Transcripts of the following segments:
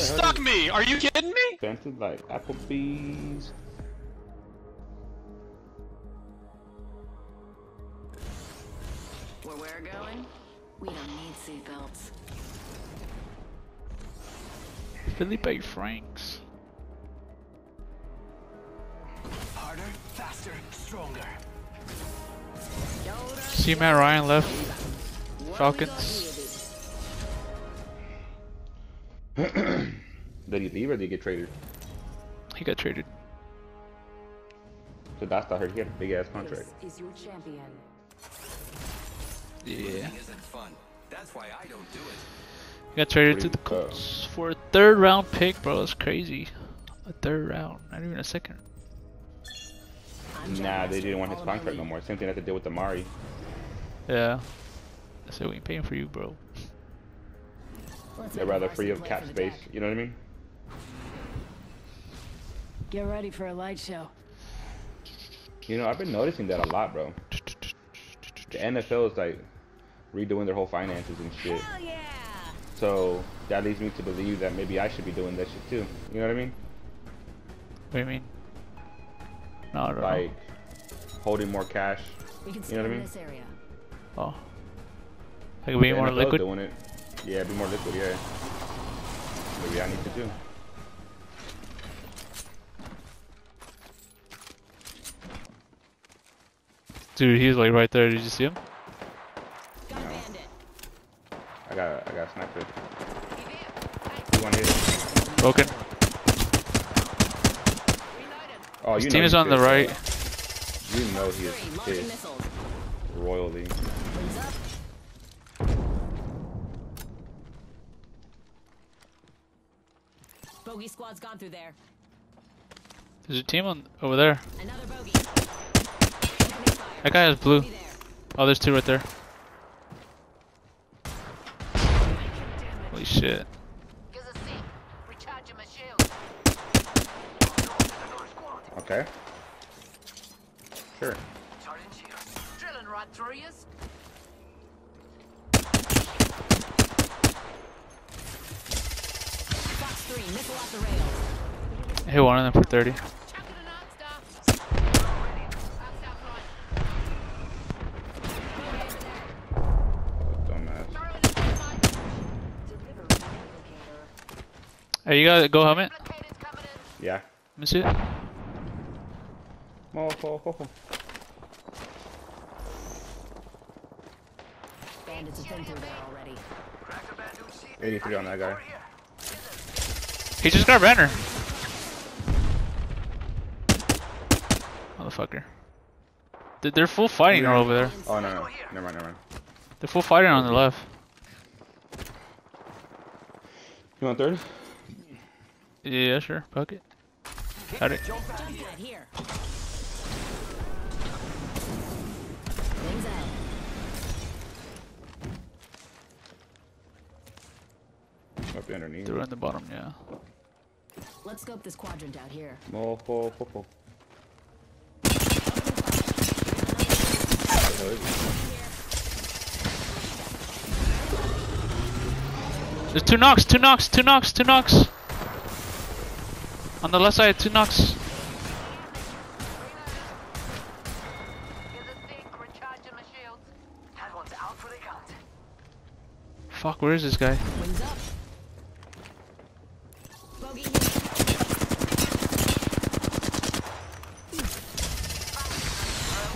stuck me! Are you kidding me? Fancy like Applebee's. Where we're going, we don't need seatbelts. Felipe Franks. Harder, faster, stronger. See Matt Ryan left. Falcons. Did he leave or did he get traded? He got traded. So that's I heard he had a big ass contract. This is your champion. Yeah. Isn't fun. That's why I don't do it. He got traded to the Pretty tough. Colts uh, for a third round pick, bro. That's crazy. A third round, not even a second. Nah, they didn't want his contract no more. Same thing that they did with Amari. Yeah. I said we ain't paying for you, bro. Let's They're rather free of play cap space. deck. You know what I mean? Get ready for a light show. You know, I've been noticing that a lot, bro. The NFL is like redoing their whole finances and shit. Hell yeah! So that leads me to believe that maybe I should be doing that shit too. You know what I mean? What do you mean? No, I don't Like holding more cash. We can You stay know what I in mean? this area. Oh. Like be The more NFL's liquid. doing it. Yeah, be more liquid. Yeah. Maybe I need to do. Dude, he's like right there. Did you see him? Got a bandit. I got, I got a sniper. You want to hit? it? Broken. Oh, His you team is on the right. You know he is Three, launching pissed missiles. royally. Wings up. Bogey squad's gone through there. There's a team on over there. Another bogey. That guy has blue. Oh, there's two right there. Holy shit. Gives a seat. Recharging my shield. Okay. Sure. Drilling right through yous. Fox 3, missile off the rails. I hit one of them for 30. Chucking an arc star. Arc star flight. Dumbass. Throwing a dynamite. Hey, you got a go helmet? Replicators coming in. Yeah. Let me see it. Oh, oh, oh, oh. Bandits have been through there already. Crack a Bandu seat. 83 on that guy. Over. He just got Renner. Motherfucker. They- They're full fighting Yeah. over there. Oh, no, no. Never mind, never mind. They're full fighting on the left. You want third? Yeah, sure. Fuck it. Got it. Jump back Jump here. pad here. Wings out. Up underneath. They're in the bottom, yeah. Let's scope this quadrant out here. Oh, oh. There's two knocks, two knocks, two knocks, two knocks. On the left side, two knocks. Gives a seat. Recharging my shields. That one's out for the count. Fuck, where is this guy? Wings up. Bogey here.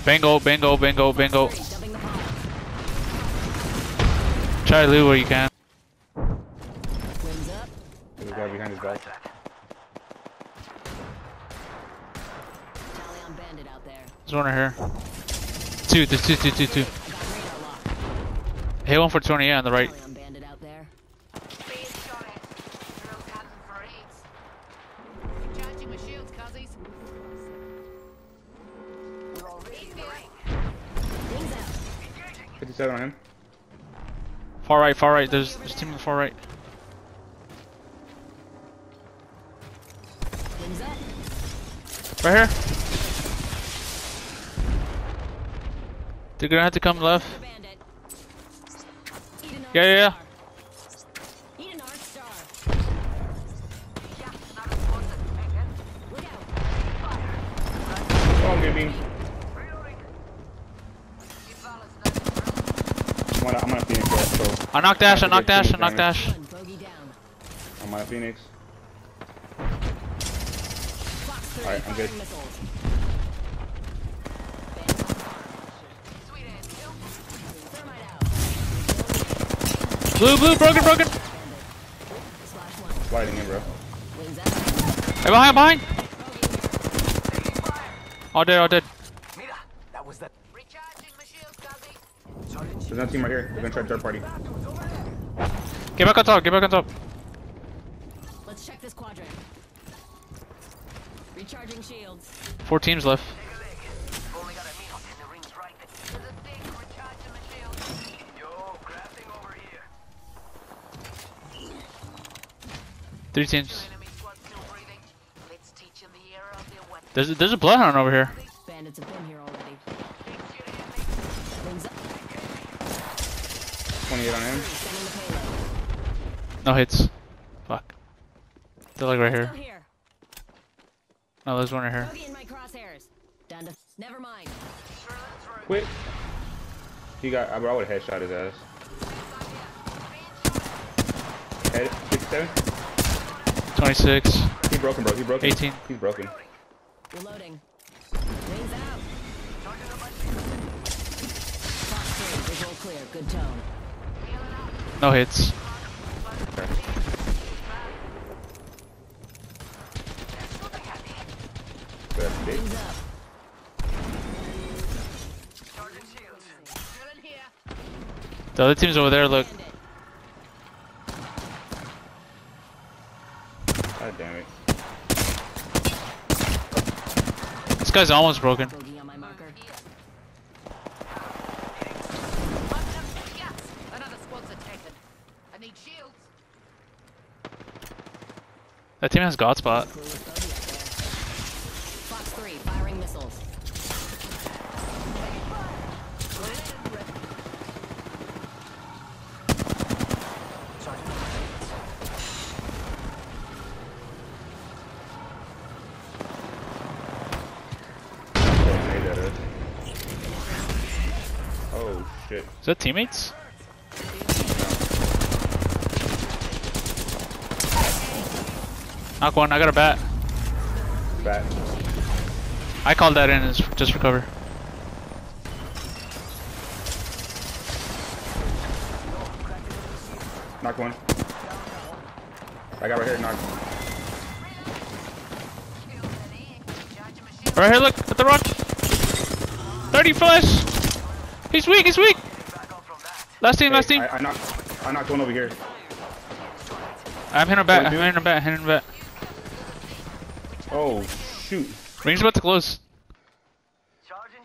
Bingo, bingo, bango. Three, dumping the pod. Try to loot where you can. There's a guy behind his back. Tally on bandit out there. There's one right here. Two, there's two, two, two, two. Got radar lock. Hit one for 28 on the right. 57 on him. Far right, far right. There's, there's a team on the far right. Right here. They're gonna have to come left. Bandit. Eat an Yeah, yeah, yeah. I knocked Dash, I knocked good Dash, I knocked advantage. Dash. One bogey down. I'm on a Phoenix. Alright, I'm good. firing missiles. Sweet ass kill. Thermite out. Blue, blue, broken, broken. Sliding in, bro. Wings out. Hey, behind, behind. All dead, all dead. That was the Recharging my shield, Guzzy. Sergeant There's another team right here. We're gonna try third party. Get back on top, get back on top. Let's check this quadrant. Recharging shields. Four teams left. Take a leg. Only got a minute and the ring's right. There's a thing recharging my shield. Yo, crafting over here. Three teams. enemy squads still breathing. Let's teach the era of their. There's a, there's a bloodhound over here. Bandits have been here already. Big shit ahead, mate. Wings up. 28 on him. Sending the payload. No hits. Fuck. They're like right here. here. No, there's one right here. Bogey in my crosshairs. Down to. Never mind. Quit. He got. I would have headshot his ass. Head. 57. 26. He broken, bro. He broken. 18. He's broken. Reloading. Wings out. Fox 3, visual clear. Good tone. No hits. That's big. Wings up. Sergeant Shields. Still in here. The other team's over there, look. God damn it. This guy's almost broken. Bogey on my marker. Yes, another squad's attacking. I need shields. That team has God spot. Clueless bogey up there. Fox 3, firing missiles. Made that up. Oh shit. Is that teammates? Knock one, I got a bat. Bat. I called that in, it's just recover. Knock one. I got right here. Knock. Recharging my shield. Right here, look, at the rock. 30 flash. He's weak, he's weak. Last team, last team. I, I knocked. I knocked one over here. I'm hitting a bat, I'm hitting a bat, hitting a bat. Oh shoot. Ring's about to close.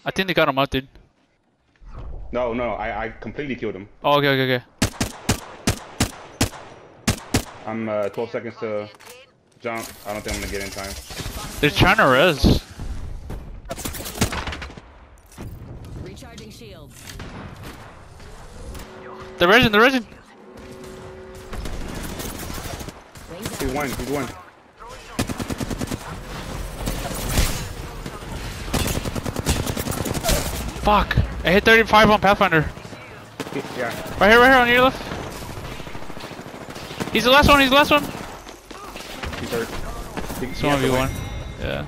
I think they got him out, dude. No, no. I, I completely killed him. Oh, okay, okay, okay. I'm uh, 12 seconds to jump. I don't think I'm gonna get in time. They're trying to res. Recharging shields. They're resing, they're resing. Wings He's out. one. He's one. Fuck. I hit 35 on Pathfinder. Yeah. Right here, right here, on your left. He's the last one, he's the last one. He's hurt. He, he It's has to 1v1. Yeah.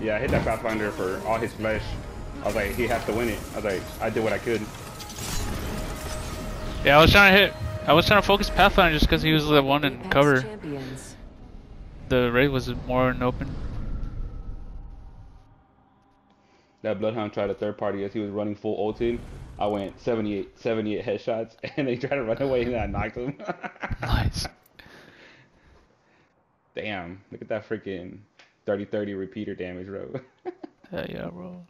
Yeah, I hit that Pathfinder for all his flesh. I was like, he has to win it. I was like, I did what I could. Yeah, I was trying to hit. I was trying to focus Pathfinder just because he was the one in cover. The raid was more open. That Bloodhound tried a third party as he was running full ulted. I went 78, 78 headshots, and they tried to run away, and I knocked him. Nice. Damn, look at that freaking 30-30 repeater damage, bro. Yeah, yeah, bro.